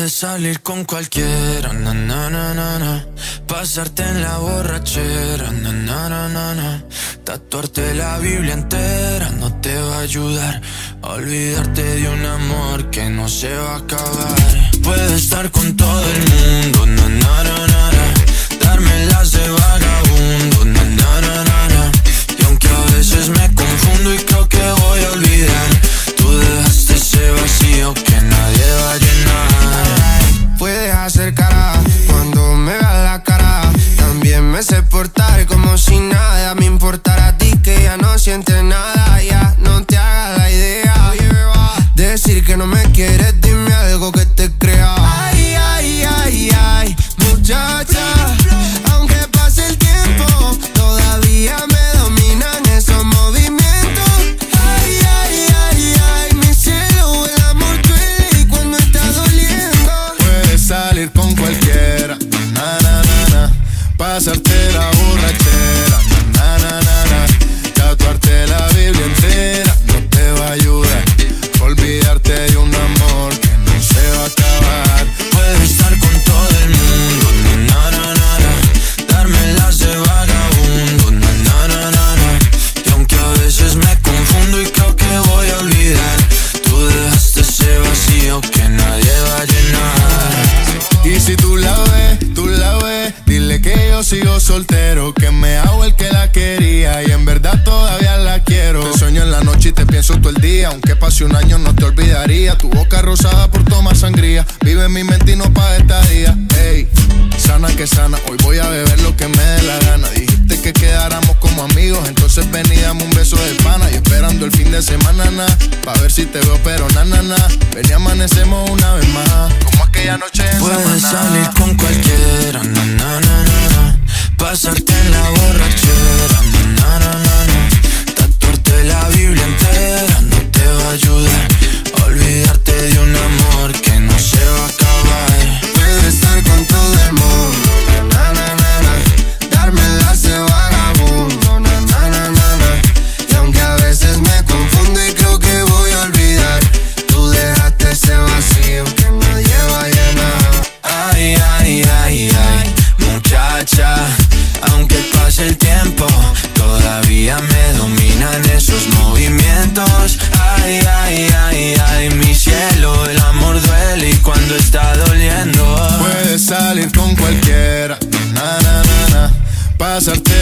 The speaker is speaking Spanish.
Puedes salir con cualquiera, na, na, na, na. Pasarte en la borrachera, na, na, na, na. Tatuarte la Biblia entera no te va a ayudar. Olvidarte de un amor que no se va a acabar. Puedes estar con todo el mundo, na, na, na, quieres, dime algo que te crea. Ay, ay, ay, ay, muchacha. Aunque pase el tiempo, todavía me dominan esos movimientos. Ay, ay, ay, ay, mi cielo, el amor duele y cuando está doliendo. Puedes salir con cualquiera, na na na na. Pasarte la yo sigo soltero, que me hago el que la quería y en verdad todavía la quiero. Te sueño en la noche y te pienso todo el día, aunque pase un año no te olvidaría. Tu boca rosada por tomar sangría, vive en mi mente y no pa' esta día. Ey, sana que sana, hoy voy a beber lo que me dé la gana. Dijiste que quedáramos como amigos, entonces ven y dame un beso de pana. Y esperando el fin de semana, na, pa' ver si te veo, pero na, na, na. Ven y amanecemos una vez más, como aquella noche en Puedes salir con cualquiera, na, na, na. Pasarte en la borrachera, Pasarte